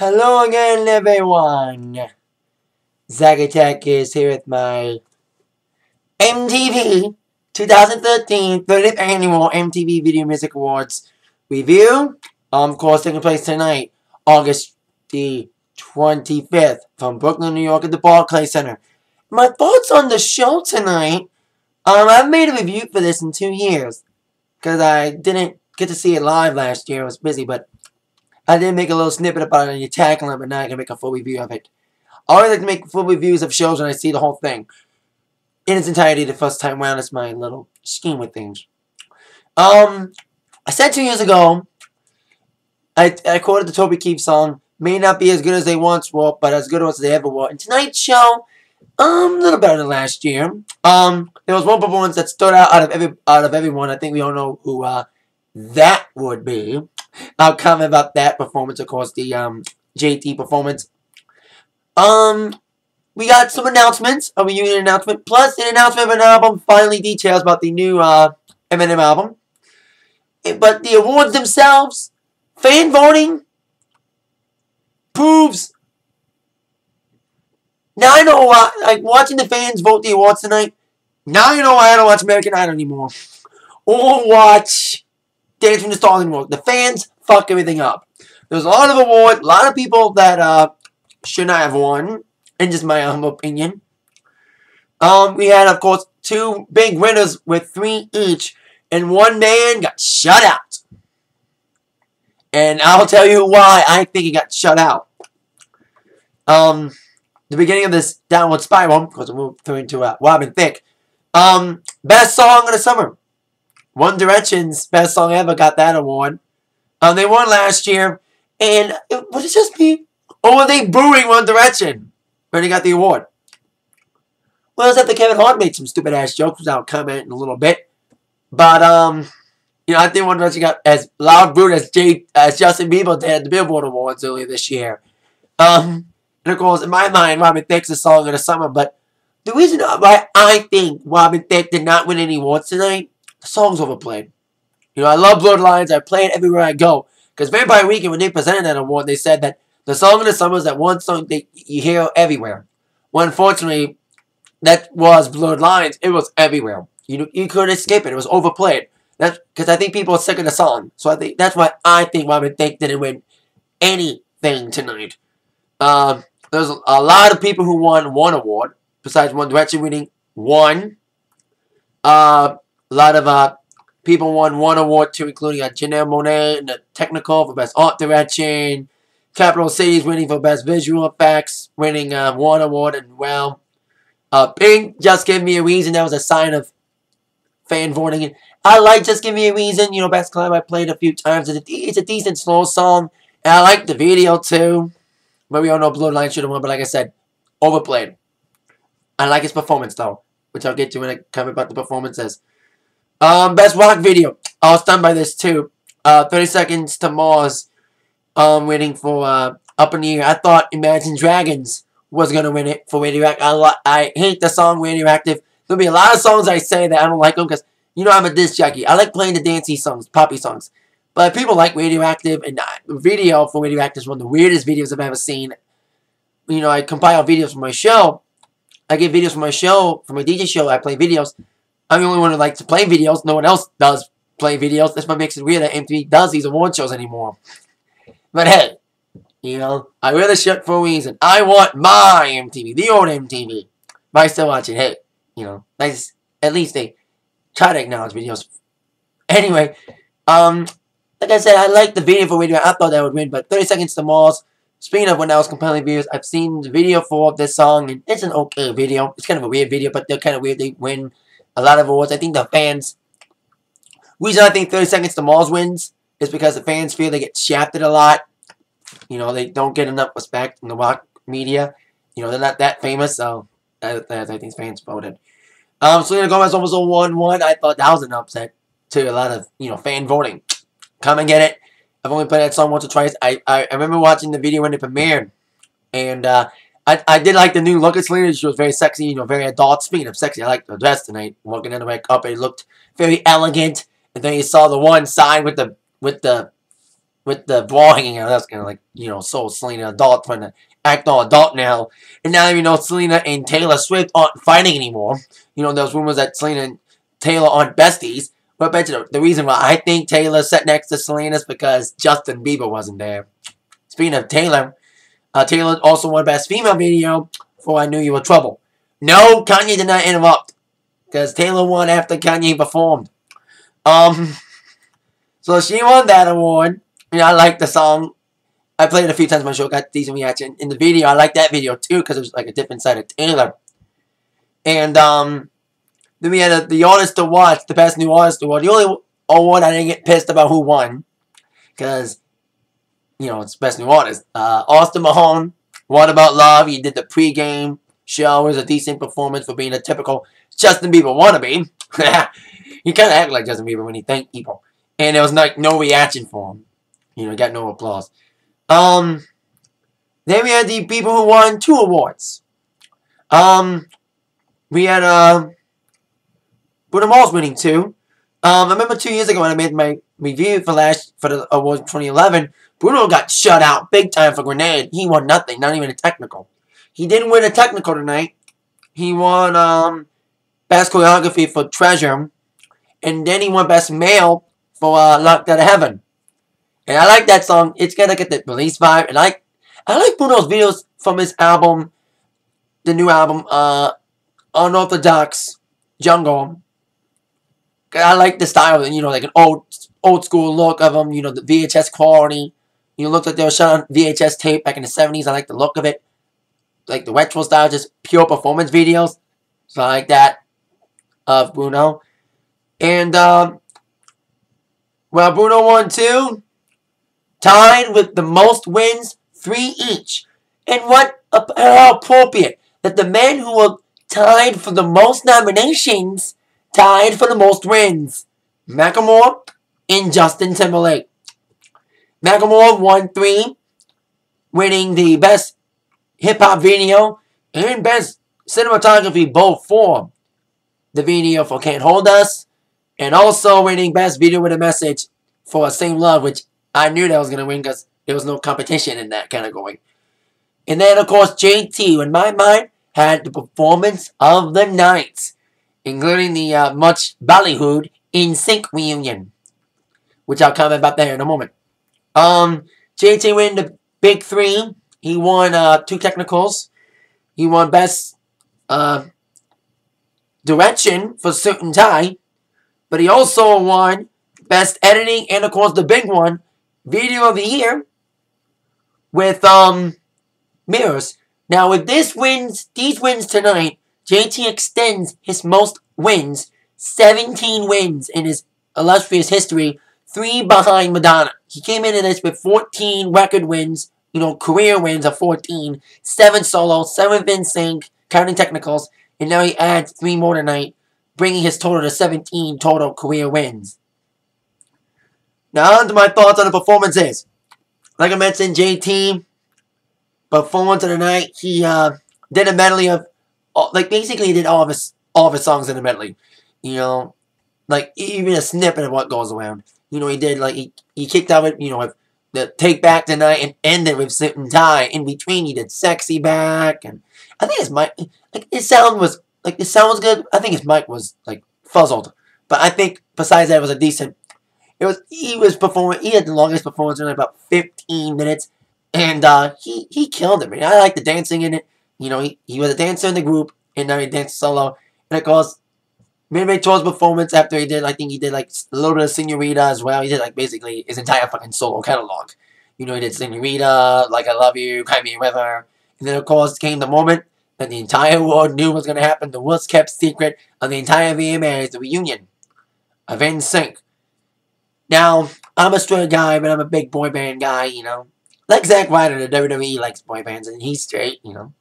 Hello again, everyone. Zak Attack is here with my MTV 2013 30th Annual MTV Video Music Awards review. Um, of course, taking place tonight, August the 25th, from Brooklyn, New York, at the Barclays Center. My thoughts on the show tonight. Um, I've made a review for this in two years because I didn't get to see it live last year. I was busy, but I did make a little snippet about it on your tackling, but now I can make a full review of it. I always like to make full reviews of shows when I see the whole thing. In its entirety the first time around. It's my little scheme with things. Um, I said two years ago, I, I quoted the Toby Keith song, may not be as good as they once were, but as good as they ever were. And tonight's show, um, a little better than last year. Um, there was one performance that stood out out of every out of everyone. I think we all know who uh, that would be. I'll comment about that performance, of course, the um, JT performance. Um, we got some announcements, a reunion announcement, plus an announcement of an album, finally details about the new uh, Eminem album. Eh, but the awards themselves, fan voting, proves. Now I know why, like watching the fans vote the awards tonight, now you know why I don't watch American Idol anymore. Or watch Dance from the Stars anymore. The fans fuck everything up. There's a lot of awards, a lot of people that uh, should not have won, in just my humble opinion. Um, we had, of course, two big winners with three each, and one man got shut out. And I'll tell you why I think he got shut out. Um, the beginning of this downward spiral, because move through into uh, Robin Thicke. Um, best song of the summer. One Direction's best song ever got that award. Um, they won last year, and it, was it just me? Or were they booing One Direction when they got the award? Well, it's the Kevin Hart made some stupid ass jokes without commenting a little bit. But um, you know, I think One Direction got as loud booed as Jay as Justin Bieber did at the Billboard Awards earlier this year. Um, and of course, in my mind, Robin Thicke's the song of the summer. But the reason why I think Robin Thicke did not win any awards tonight, the song's overplayed. You know, I love Blurred Lines. I play it everywhere I go. Because Vampire Weekend, when they presented that award, they said that the song of the summer is that one song that you hear everywhere. Well, unfortunately, that was Blurred Lines. It was everywhere. You you couldn't escape it. It was overplayed. That's because I think people are sick of the song. So I think that's why I think Robin Thicke didn't win anything tonight. Um, there's a lot of people who won one award besides One Direction winning one. Uh, a lot of uh, people won one award too, including uh, Janelle Monáe in the technical for best art direction. Capital Cities winning for best visual effects, winning uh, one award and well. Uh, Pink, Just Give Me a Reason, that was a sign of fan voting. I like Just Give Me a Reason, you know, Best Climb I played a few times. It's a, it's a decent slow song, and I like the video too. But we all know Blue Line should have won, but like I said, overplayed. I like his performance though, which I'll get to when I come about the performances. Um, best rock video. I was stunned by this too. Uh, 30 Seconds to Mars. Um, waiting for uh, Up in the Air. I thought Imagine Dragons was gonna win it for Radioactive. I, I hate the song Radioactive. There'll be a lot of songs I say that I don't like them because you know I'm a disc jockey. I like playing the dancey songs, poppy songs. But people like Radioactive, and the video for Radioactive is one of the weirdest videos I've ever seen. You know, I compile videos for my show. I get videos for my show, for my DJ show. I play videos. I'm the only one who likes to play videos. No one else does play videos. That's what makes it weird that MTV does these award shows anymore. But hey, you know, I wear the shirt for a reason. I want my MTV, the old MTV. But I still watch it. Hey, you know, nice. At least they try to acknowledge videos. Anyway, um, like I said, I like the video for video. I thought that would win, but 30 Seconds to Mars. Speaking of when I was compiling videos, I've seen the video for this song, and it's an okay video. It's kind of a weird video, but they're kind of weird. They win a lot of awards. I think the fans... reason I think 30 Seconds to Mars wins is because the fans feel they get shafted a lot. You know, they don't get enough respect in the rock media. You know, they're not that famous, so I, I think fans voted. Um, Selena Gomez almost a 1-1. I thought that was an upset to a lot of, you know, fan voting. Come and get it. I've only played that song once or twice. I, I, I remember watching the video when it premiered. And uh, I, I did like the new look of Selena. She was very sexy, you know, very adult. Speaking of sexy, I liked her dress tonight. Walking in the makeup, it looked very elegant. And then you saw the one side with the with the with the bra hanging out. That's kind of like, you know, so Selena adult trying to act all adult now. And now you know Selena and Taylor Swift aren't fighting anymore. You know, there's rumors that Selena and Taylor aren't besties. But bet you the reason why I think Taylor sat next to Selena is because Justin Bieber wasn't there. Speaking of Taylor, uh, Taylor also won Best Female Video for I Knew You Were Trouble. No, Kanye did not interrupt. Because Taylor won after Kanye performed. Um, so she won that award. Know, I like the song. I played it a few times on my show, got decent reaction. In the video, I like that video too, because it was like a different side of Taylor. And, um, then we had a, the artist to watch, the best new artist award. The only award I didn't get pissed about who won, because, you know, it's best new artist. Uh, Austin Mahone, What About Love? He did the pregame show. It was a decent performance for being a typical Justin Bieber wannabe. he kind of acted like Justin Bieber when he thanked people. And there was like no reaction for him. You know, got no applause. Um, then we had the people who won two awards. Um, we had, uh, Bruno Mars winning two. Um, I remember two years ago when I made my review for last, for the awards 2011, Bruno got shut out big time for Grenade. He won nothing, not even a technical. He didn't win a technical tonight. He won, um, Best Choreography for Treasure. And then he won Best Male for uh, Locked Out of Heaven. And I like that song. It's gonna get the release vibe. And I like, I like Bruno's videos from his album, the new album, uh, Unorthodox Jukebox. I like the style, you know, like an old old school look of them, you know, the VHS quality. You know, look like they were shot on VHS tape back in the 70s. I like the look of it. Like the retro style, just pure performance videos. So I like that of Bruno. And, um, well, Bruno won two. Tied with the most wins, three each. And what appropriate that the men who were tied for the most nominations tied for the most wins. Macklemore and Justin Timberlake. Macklemore won three, winning the best hip hop video and best cinematography both for the video for Can't Hold Us, and also winning Best Video with a Message for Same Love, which I knew that was going to win because there was no competition in that category. And then, of course, JT, in my mind, had the performance of the night, including the uh, much ballyhooed NSYNC reunion, which I'll comment about there in a moment. Um, JT won the big three. He won uh, two technicals. He won Best uh, direction for and Tie, but he also won Best Editing and, of course, the big one, Video of the Year with um Mirrors. Now, with this wins, these wins tonight, JT extends his most wins, 17 wins in his illustrious history, three behind Madonna. He came into this with 14 record wins, you know, career wins of 14, seven solo, seven NSYNC, counting technicals, and now he adds three more tonight, bringing his total to 17 total career wins. Now on to my thoughts on the performances. Like I mentioned, JT, performance of the night, he uh, did a medley of, like basically he did all of his, all of his songs in a medley. You know, like even a snippet of what goes around. You know, he did like, he, he kicked out with, you know, the Take Back Tonight and ended with sit and die. In between, he did Sexy Back and I think his mic, like his sound was, like his sound was good. I think his mic was like fuzzled, but I think besides that, it was a decent. It was he was performing. He had the longest performance in about 15 minutes, and uh, he he killed it. Man, I like the dancing in it. You know, he, he was a dancer in the group, and now he danced solo. And of course, midway towards performance, after he did, I think he did like a little bit of Senorita as well. He did like basically his entire fucking solo catalog. You know, he did Senorita, Like I Love You, Cry Me a River. And then, of course, came the moment that the entire world knew was going to happen. The worst kept secret of the entire VMAs, the reunion of NSYNC. Now, I'm a straight guy, but I'm a big boy band guy, you know. Like Zack Ryder, the WWE likes boy bands, and he's straight, you know.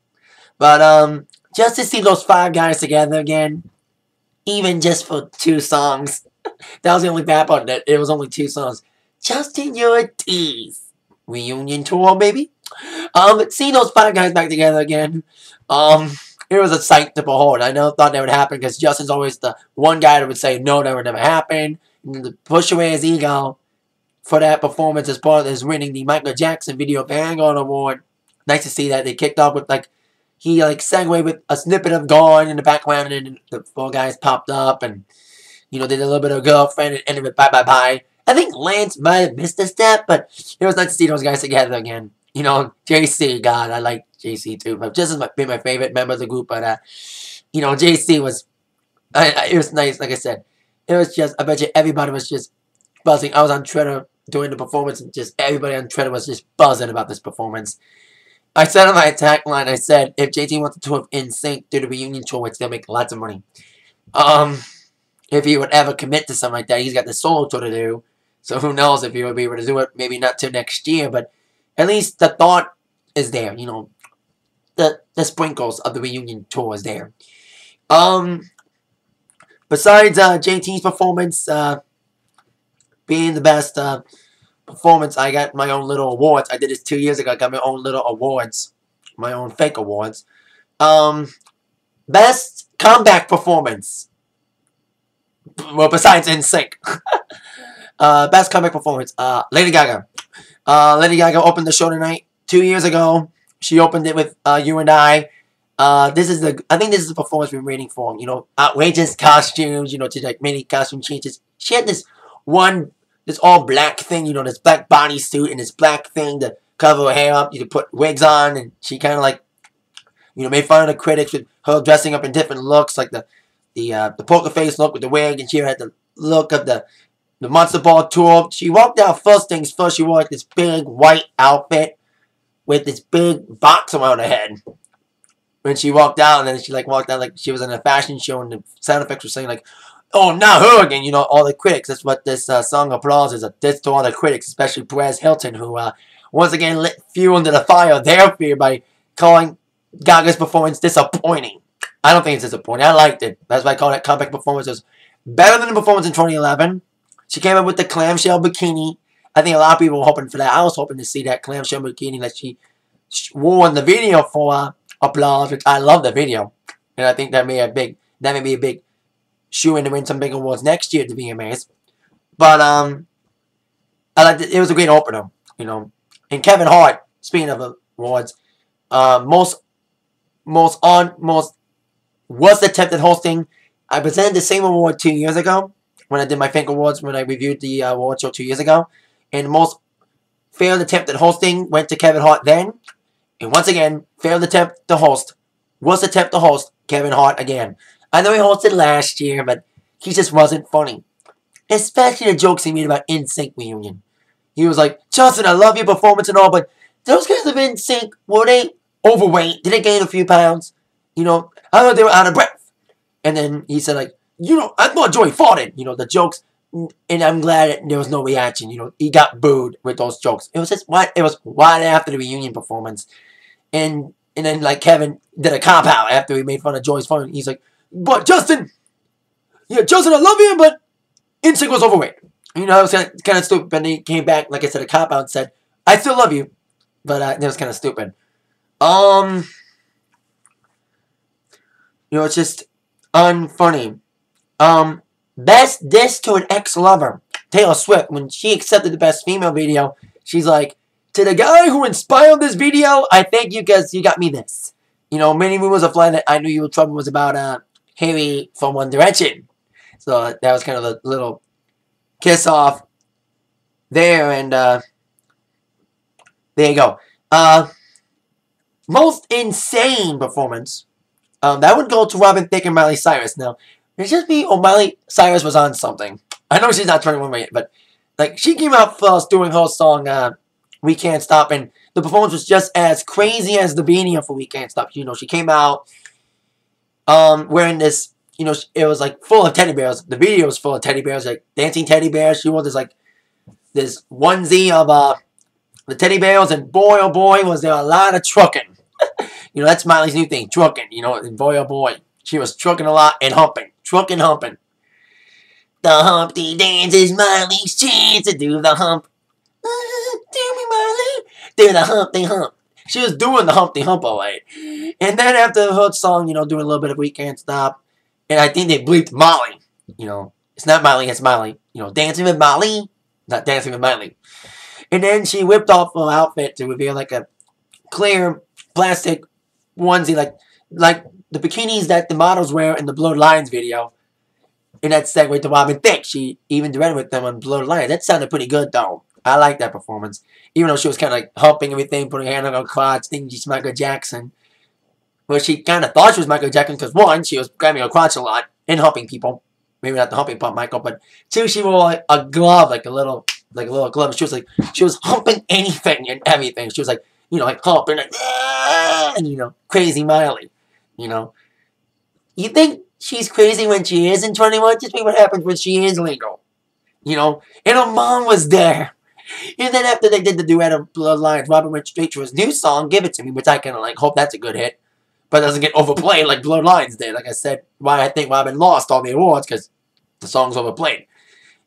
But, um, just to see those five guys together again, even just for two songs, that was the only bad part of it. Was only two songs. Just in your teeth. Reunion tour, baby. Um, seeing those five guys back together again, um, it was a sight to behold. I never thought that would happen because Justin's always the one guy that would say no, that would never happen. And push away his ego, for that performance as part of his winning the Michael Jackson Video Vanguard Award. Nice to see that they kicked off with like he like segued with a snippet of Gone in the background, and the four guys popped up, and you know did a little bit of girlfriend and ended with bye bye bye. I think Lance might have missed a step, but it was nice to see those guys together again. You know, JC, God, I like JC too, but just as my, been my favorite member of the group. But uh, you know, JC was, I, I, it was nice. Like I said, it was just. I bet you everybody was just buzzing. I was on Twitter during the performance, and just everybody on Twitter was just buzzing about this performance. I said on my attack line, I said, if JT wants to tour sync, do the reunion tour, which they'll make lots of money. Um, if he would ever commit to something like that, he's got the solo tour to do. So who knows if he would be able to do it, maybe not till next year, but at least the thought is there, you know. The the sprinkles of the reunion tour is there. Um besides uh JT's performance uh being the best, uh performance, I got my own little awards. I did this two years ago. I got my own little awards, my own fake awards. Um, best comeback performance. Well, besides NSYNC. uh, best comeback performance. Uh, Lady Gaga. Uh, Lady Gaga opened the show tonight. Two years ago, she opened it with uh, You and I. Uh, this is the, I think this is the performance we're waiting for. You know, outrageous costumes, you know, to like many costume changes. She had this one this all black thing, you know, this black bodysuit and this black thing to cover her hair up. You could put wigs on, and she kind of like, you know, made fun of the critics with her dressing up in different looks, like the the uh, the poker face look with the wig, and she had the look of the the Monster Ball tour. She walked out first things first. She wore like this big white outfit with this big box around her head. When she walked out, and then she like walked out like she was in a fashion show, and the sound effects were saying like, oh, not her again. You know, all the critics. That's what this uh, song applause is. A diss to all the critics, especially Perez Hilton, who uh, once again lit fuel into the fire of their fear by calling Gaga's performance disappointing. I don't think it's disappointing. I liked it. That's why I call it comeback performance. It was better than the performance in 2011. She came up with the clamshell bikini. I think a lot of people were hoping for that. I was hoping to see that clamshell bikini that she wore in the video for uh, applause, which I love the video. And I think that may a big that may be a big shooing to win some big awards next year to be amazed. But um, I liked it. It was a great opener, you know. And Kevin Hart, speaking of awards, uh, most most on most was attempted hosting. I presented the same award two years ago when I did my Fink Awards when I reviewed the uh, award show two years ago, and most failed attempt at hosting went to Kevin Hart then. And once again, failed attempt to host was attempt to host Kevin Hart again. I know he hosted last year, but he just wasn't funny. Especially the jokes he made about NSYNC reunion. He was like, Justin, I love your performance and all, but those guys of NSYNC, were they overweight? Did they gain a few pounds? You know, I thought they were out of breath. And then he said, like, you know, I thought Joey farted. You know, the jokes, and I'm glad there was no reaction. You know, he got booed with those jokes. It was just what it was right after the reunion performance, and and then like Kevin did a cop out after he made fun of Joey's phone. He's like, but Justin, yeah, Justin, I love you, but NSYNC was overweight. You know, it was kind of, kind of stupid. And he came back, like I said, a cop out and said, I still love you. But uh, it was kind of stupid. Um, you know, it's just unfunny. Um, best diss to an ex-lover. Taylor Swift, when she accepted the best female video, she's like, to the guy who inspired this video, I thank you because you got me this. You know, many rumors are flying that I Knew You Were Trouble was about uh, Harry from One Direction. So that was kind of a little kiss off there, and uh, there you go. Uh, most insane performance. Um, that would go to Robin Thicke and Miley Cyrus. Now, it's just me or Miley Cyrus was on something. I know she's not 21 yet, but like she came out first doing her song uh, "We Can't Stop," and the performance was just as crazy as the beanie for "We Can't Stop." You know, she came out um, wearing this, you know, it was like full of teddy bears. The video was full of teddy bears, like dancing teddy bears. She wore this like this onesie of uh the teddy bears, and boy oh boy was there a lot of twerking. you know, that's Miley's new thing, twerking. You know, and boy oh boy, she was twerking a lot and humping, twerking, humping. The Humpty Dance is Miley's chance to do the hump. Do me, Miley. Do the Humpty Hump. She was doing the Humpty Hump all right. And then after the hook song, you know, doing a little bit of We Can't Stop. And I think they bleeped Molly. You know, it's not Molly, it's Molly. You know, dancing with Molly. not dancing with Miley. And then she whipped off her outfit to reveal like a clear plastic onesie, like like the bikinis that the models wear in the Blurred Lines video. And that segue to Robin Thicke. She even duetted with them on Blurred Lines. That sounded pretty good though. I like that performance. Even though she was kind of like humping everything, putting her hand on her crotch, thinking she's Michael Jackson. Well, she kind of thought she was Michael Jackson because one, she was grabbing her crotch a lot and humping people. Maybe not the humping part, Michael, but two, she wore like a glove, like a little, like a little glove. She was like, she was humping anything and everything. She was like, you know, like humping, like, and you know, crazy Miley, you know. You think she's crazy when she isn't 21? Just think what happens when she is legal, you know. And her mom was there. And then after they did the duet of Blurred Lines, Robin went straight to his new song, Give It To Me, which I kind of like, hope that's a good hit. But doesn't get overplayed like Blurred Lines did. Like I said, why I think Robin lost all the awards, because the song's overplayed.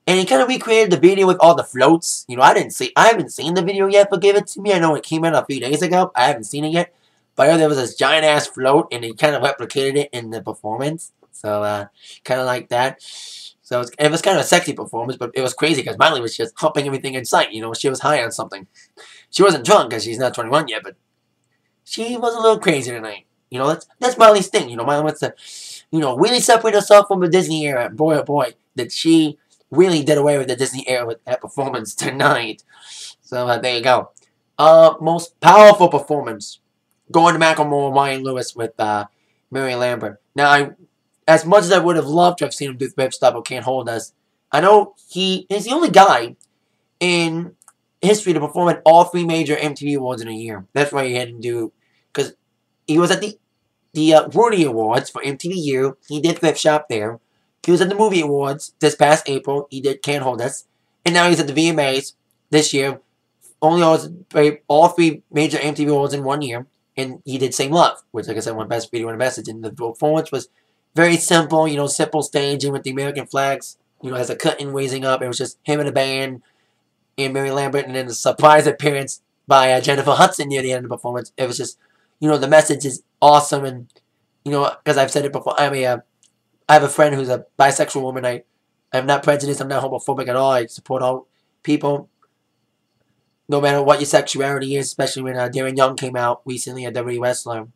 And he kind of recreated the video with all the floats. You know, I didn't see, I haven't seen the video yet, but Give It To Me. I know it came out a few days ago. I haven't seen it yet. But I know there was this giant ass float, and he kind of replicated it in the performance. So, uh, kind of like that. So it was, it was kind of a sexy performance, but it was crazy because Miley was just humping everything in sight. You know, she was high on something. She wasn't drunk because she's not 21 yet, but she was a little crazy tonight. You know, that's that's Miley's thing. You know, Miley wants to, you know, really separate herself from the Disney era. Boy, oh boy, that she really did away with the Disney era with that performance tonight. So uh, there you go. Uh, most powerful performance. Going to Macklemore, Ryan Lewis with uh, Mary Lambert. Now, I as much as I would have loved to have seen him do Thrift Shop but Can't Hold Us, I know he is the only guy in history to perform at all three major MTV Awards in a year. That's why he had to do, because he was at the the uh, Awards for MTVU. He did Thrift Shop there. He was at the Movie Awards this past April. He did Can't Hold Us. And now he's at the VMAs this year. Only all, three major MTV Awards in one year. And he did Same Love, which, like I said, won Best Video and a Message. And the performance was very simple, you know, simple staging with the American flags, you know, has a curtain raising up. It was just him and a band and Mary Lambert, and then the surprise appearance by uh, Jennifer Hudson near the end of the performance. It was just, you know, the message is awesome, and you know, because I've said it before, I'm a, uh, I have a friend who's a bisexual woman. I, I'm not prejudiced. I'm not homophobic at all. I support all people, no matter what your sexuality is. Especially when uh, Darren Young came out recently, a WWE.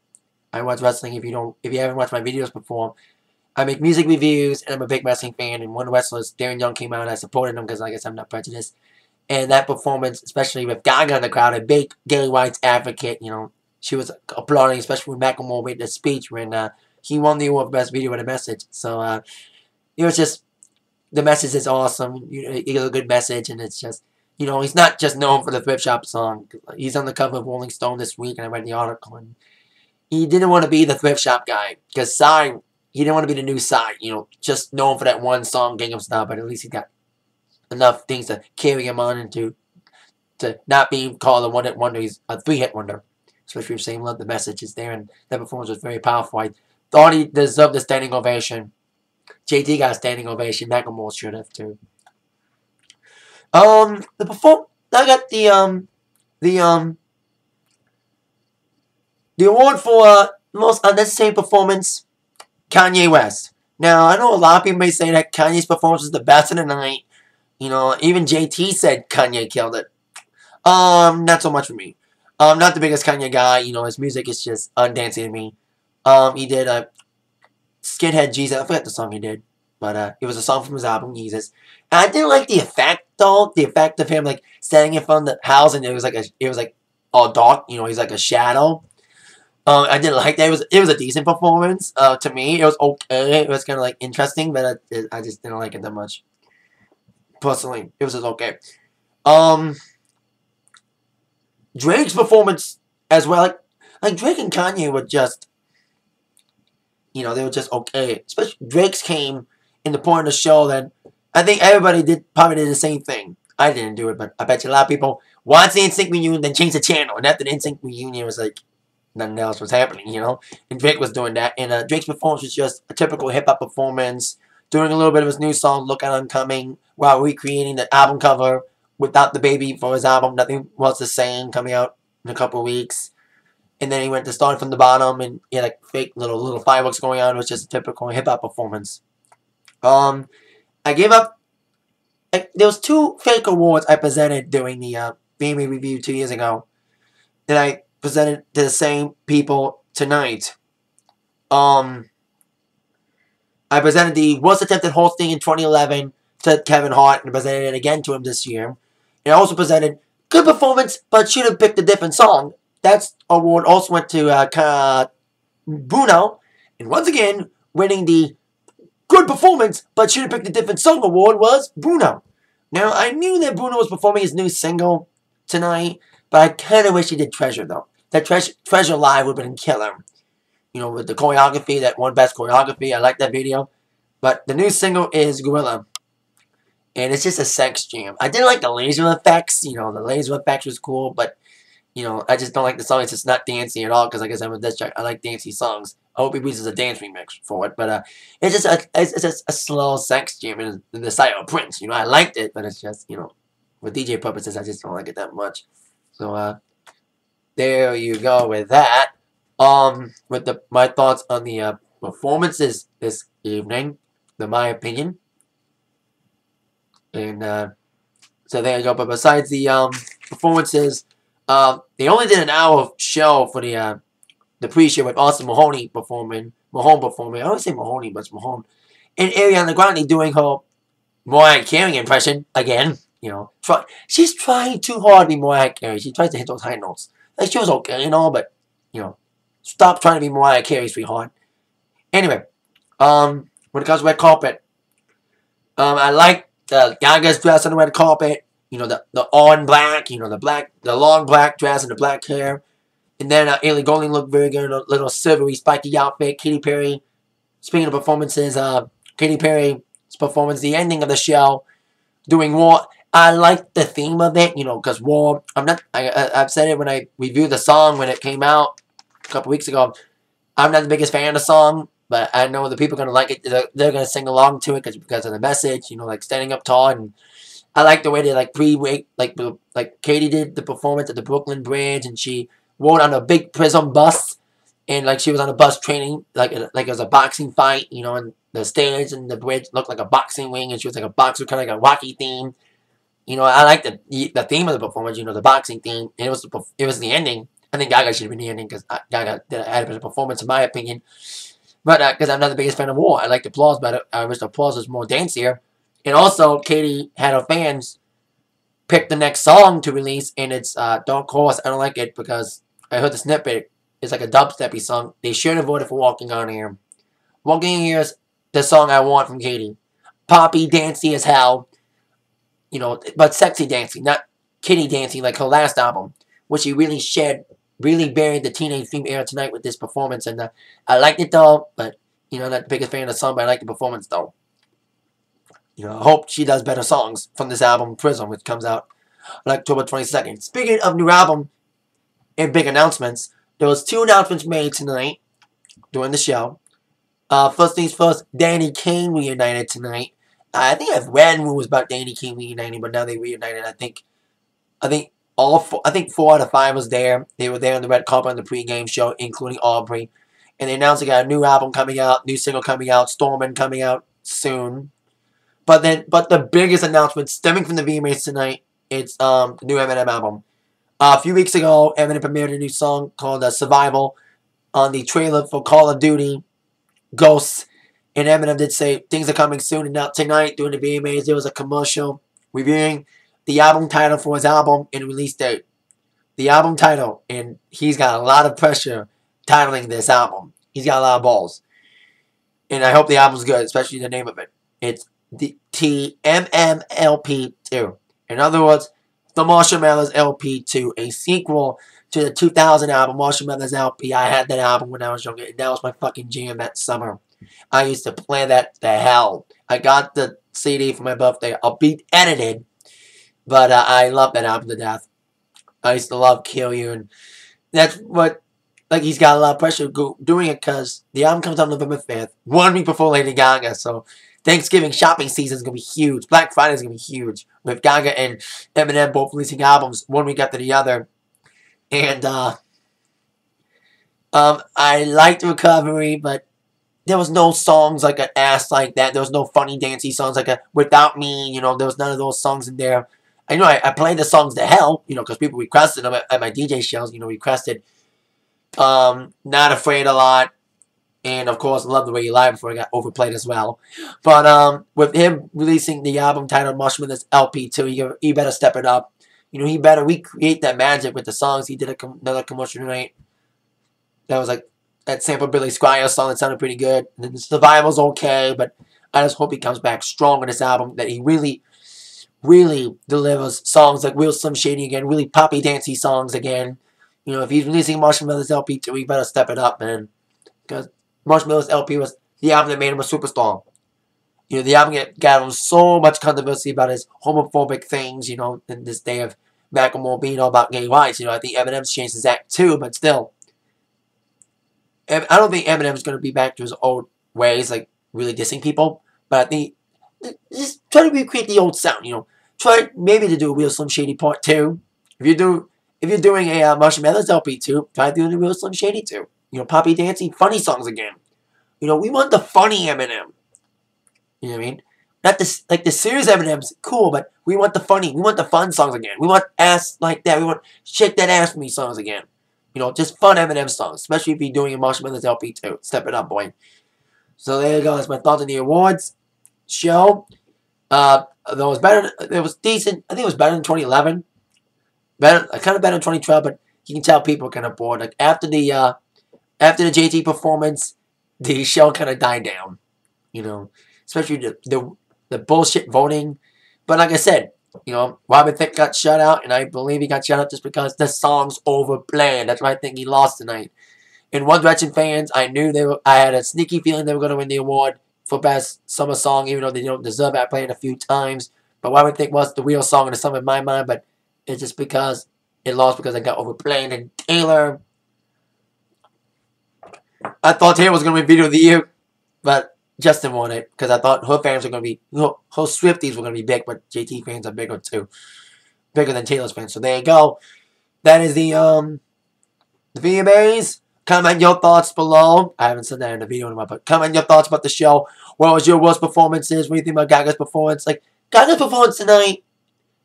I watch wrestling. If you don't, if you haven't watched my videos before, I make music reviews, and I'm a big wrestling fan. And one of the wrestlers, Darren Young, came out, and I supported him because, I guess I'm not prejudiced. And that performance, especially with Gaga in the crowd, a big gay rights advocate, you know, she was applauding, especially when Macklemore made the speech when uh, he won the award for best video with a message. So uh, it was just the message is awesome. You know, a good message, and it's just you know he's not just known for the thrift shop song. He's on the cover of Rolling Stone this week, and I read the article, and he didn't want to be the thrift shop guy because Psy, he didn't want to be the new Psy. You know, just known for that one song, Gangnam Style, but at least he got enough things to carry him on into to not being called a one hit wonder. He's a three hit wonder. Especially if Same Love the message is there and that performance was very powerful. I thought he deserved a standing ovation. JT got a standing ovation. Macklemore should have too. Um the perform I got the um the um the award for most unnecessary performance, Kanye West. Now, I know a lot of people may say that Kanye's performance was the best of the night. You know, even JT said Kanye killed it. Um, not so much for me. Um, not the biggest Kanye guy. You know, his music is just undancing to me. Um, he did a Skinhead Jesus. I forget the song he did, but uh, it was a song from his album Yeezus. And I didn't like the effect though. The effect of him like standing in front of the house and it was like a, it was like all dark. You know, he's like a shadow. Um, I didn't like that. It was it was a decent performance. Uh, to me, it was okay. It was kind of like interesting, but I, I just didn't like it that much. Personally, it was just okay. Um, Drake's performance as well, like like Drake and Kanye were just, you know, they were just okay. Especially Drake's came in the point of the show that I think everybody did probably did the same thing. I didn't do it, but I bet you a lot of people watched the NSYNC reunion, then changed the channel, and after the NSYNC reunion was like nothing else was happening, you know. And Drake was doing that, and uh, Drake's performance was just a typical hip hop performance, doing a little bit of his new song "Look Out Coming" while recreating the album cover without the baby for his album. Nothing was the same coming out in a couple weeks. And then he went to start from the bottom, and he had like fake little little fireworks going on. It was just a typical hip hop performance. Um, I gave up like, there was two fake awards I presented during the uh, VMA review two years ago and I presented to the same people tonight. Um, I presented the worst attempted hosting in 2011 to Kevin Hart and presented it again to him this year. And I also presented good performance, but should have picked a different song. That award also went to uh, Bruno, and once again, winning the good performance, but should have picked a different song award was Bruno. Now, I knew that Bruno was performing his new single tonight, but I kind of wish he did Treasure, though. That Treasure, Treasure Live would have been killer. You know, with the choreography, that one best choreography. I like that video. But the new single is Gorilla. And it's just a sex jam. I didn't like the laser effects. You know, the laser effects was cool, but you know, I just don't like the song. It's just not dancey at all because, like I said, with this track, I like dancey songs. I hope he releases a dance remix for it, but uh, it's just a it's, just a slow sex jam in, in the style of Prince. You know, I liked it, but it's just you know, for DJ purposes, I just don't like it that much. So uh, there you go with that. Um, with the my thoughts on the uh, performances this evening, in my opinion, and uh, so there you go. But besides the um performances. Uh, they only did an hour show for the uh, the pre-show with Austin Mahoney performing, Mahone performing. I always say Mahoney, but it's Mahone. And Ariana Grande doing her Mariah Carey impression again. You know, try, she's trying too hard to be Mariah Carey. She tries to hit those high notes. Like she was okay and all, but you know, stop trying to be Mariah Carey, sweetheart. Anyway, um, when it comes to red carpet, um, I like the Gaga's dress on the red carpet you know, the, the on black, you know, the black, the long black dress and the black hair. And then uh, Ellie Goulding looked very good a little silvery, spiky outfit. Katy Perry, speaking of performances, uh, Katy Perry's performance, the ending of the show, doing Roar. I like the theme of it, you know, because Roar, I'm not, I, I, have said it when I reviewed the song when it came out a couple weeks ago. I'm not the biggest fan of the song, but I know the people are going to like it. They're, they're going to sing along to it because because of the message, you know, like standing up tall and I like the way they like pre-wake like like Katy did the performance at the Brooklyn Bridge, and she rode on a big Prism bus, and like she was on a bus training like like it was a boxing fight, you know, and the stage and the bridge looked like a boxing ring, and she was like a boxer, kind of like a Rocky theme. You know, I like the the theme of the performance, you know, the boxing theme, it was the, it was the ending. I think Gaga should have been the ending because uh, Gaga did a adequate performance, in my opinion. But because uh, I'm not the biggest fan of Roar, I like the applause but I wish the applause was more dancier. And also, Katy had her fans pick the next song to release, and it's uh, Dark Horse. I don't like it because I heard the snippet. It's like a dubsteppy song. They should have voted for Walking on Air. Walking on Air is the song I want from Katy. Poppy, dancey as hell. You know, but sexy dancing, not kitty dancing like her last album, which she really shed, really buried the teenage theme era tonight with this performance. And uh, I liked it though, but, you know, not the biggest fan of the song, but I like the performance though. You know, I hope she does better songs from this album, Prism, which comes out on October 22nd. Speaking of new album and big announcements, there was two announcements made tonight during the show. Uh, first things first, Danity Kane reunited tonight. I think I've read rumors about Danity Kane reuniting, but now they reunited. I think, I think all four, I think four out of five was there. They were there on the red carpet on the pregame show, including Aubrey. And they announced they got a new album coming out, new single coming out, Stormin coming out soon. But then, but the biggest announcement stemming from the VMAs tonight, it's um the new Eminem album. Uh, a few weeks ago, Eminem premiered a new song called uh, "Survival" on the trailer for Call of Duty Ghosts, and Eminem did say things are coming soon. And now tonight, during the VMAs, there was a commercial reviewing the album title for his album and release date. The album title, and he's got a lot of pressure titling this album. He's got a lot of balls, and I hope the album's good, especially the name of it. It's the TMMLP2. In other words, the Marshall Mathers LP2, a sequel to the 2000 album Marshall Mathers LP. I had that album when I was younger, and that was my fucking jam that summer. I used to play that to hell. I got the CD for my birthday. Be edited, but uh, I love that album to death. I used to love Kill You, and that's what, like, he's got a lot of pressure doing it because the album comes out November 5th, one week before Lady Gaga, so Thanksgiving shopping season is going to be huge. Black Friday is going to be huge. With Gaga and Eminem both releasing albums one week after the other. And, uh, um, I liked Recovery, but there was no songs like an ass like that. There was no funny dancey songs like a Without Me. You know, there was none of those songs in there. I know I, I played the songs to hell, you know, because people requested them at, at, my DJ shows. You know, requested um, Not Afraid a lot. And, of course, I Love the Way You Lie before I got overplayed as well. But um, with him releasing the album titled Marshall Mathers LP2, he, he better step it up. You know, he better recreate that magic with the songs. He did a com another commercial tonight. That was like that sample Billy Squier song that sounded pretty good. And survival's okay, but I just hope he comes back strong on this album. That he really, really delivers songs like Real Slim Shady again, really poppy dancey songs again. You know, if he's releasing Marshall Mathers LP he better step it up, man. Because Marshall Mathers LP was the album that made him a superstar. You know, the album got him so much controversy about his homophobic things, you know, in this day of Macklemore being all about gay rights. You know, I think Eminem's changed his act too, but still, I don't think Eminem is going to be back to his old ways, like really dissing people. But I think just try to recreate the old sound. You know, try maybe to do a Real Slim Shady Part Two. If you do, if you're doing a uh, Marshall Mathers LP two, try doing a Real Slim Shady too. You know, poppy dancing, funny songs again. You know, we want the funny Eminem. You know what I mean? Not this like the serious Eminem's cool, but we want the funny, we want the fun songs again. We want ass like that. We want shake that ass me songs again. You know, just fun Eminem songs, especially if you're doing a Marshall Mathers LP too. Step it up, boy. So there you go. That's my thoughts on the awards show. Uh, that was better. It was decent. I think it was better than 2011. Better, kind of better than 2012, but you can tell people kind of bored. Like after the uh, after the JT performance, the show kind of died down. You know, especially the the the bullshit voting. But like I said, you know, Robin Thicke got shut out, and I believe he got shut out just because the song's overplayed. That's why I think he lost tonight. In One Direction fans, I knew they were. I had a sneaky feeling they were going to win the award for best summer song, even though they don't deserve it. I played it a few times, but Robin Thicke was the real song of the summer in my mind. But it's just because it lost because I got overplayed. And Taylor, I thought Taylor was going to be video of the year, but Justin won it because I thought her fans were going to be, her, Swifties were going to be big, but JT fans are bigger too. Bigger than Taylor's fans. So there you go. That is the, um, the VMAs. Comment your thoughts below. I haven't said that in the video in a while, but comment your thoughts about the show. What was your worst performances? What do you think about Gaga's performance? Like, Gaga's performance tonight,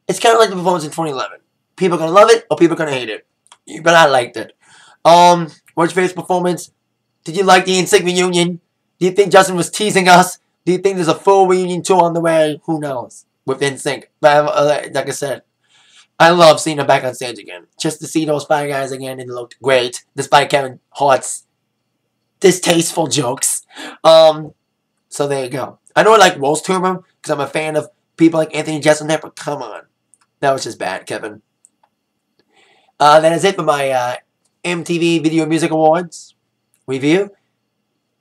it's kind of like the performance in 2011. People are going to love it or people are going to hate it. But I liked it. Um, what's your favorite performance? Did you like the NSYNC reunion? Do you think Justin was teasing us? Do you think there's a full reunion tour on the way? Who knows? With NSYNC. But uh, like I said, I love seeing them back on stage again. Just to see those five guys again, and it looked great, despite Kevin Hart's distasteful jokes. Um, so there you go. I know I like Rose Turbo because I'm a fan of people like Anthony Jeselnik, but come on. That was just bad, Kevin. Uh, that is it for my uh, MTV Video Music Awards review.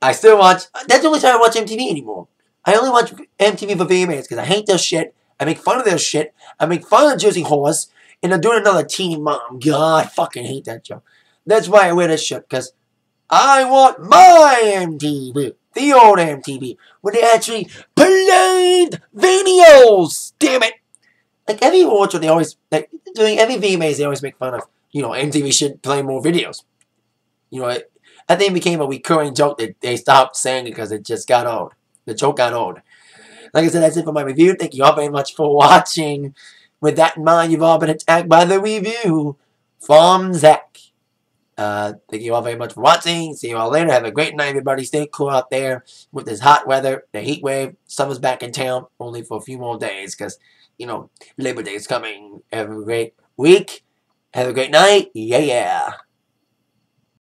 I still watch. That's the only time I watch MTV anymore. I only watch MTV for VMAs because I hate their shit. I make fun of their shit. I make fun of Jersey Horse. And they're doing another Teen Mom. Oh, God, I fucking hate that show. That's why I wear this shit. Because I want my MTV. The old MTV. Where they actually played videos. Damn it. Like every watch, they always, like, doing every VMAs, they always make fun of, you know, MTV should play more videos. You know, it, I think it became a recurring joke that they stopped saying it because it just got old. The joke got old. Like I said, that's it for my review. Thank you all very much for watching. With that in mind, you've all been attacked by the review from Zak. Uh, thank you all very much for watching. See you all later. Have a great night, everybody. Stay cool out there with this hot weather, the heat wave. Summer's back in town, only for a few more days because, you know, Labor Day is coming. Have a great week. Have a great night. Yeah, yeah.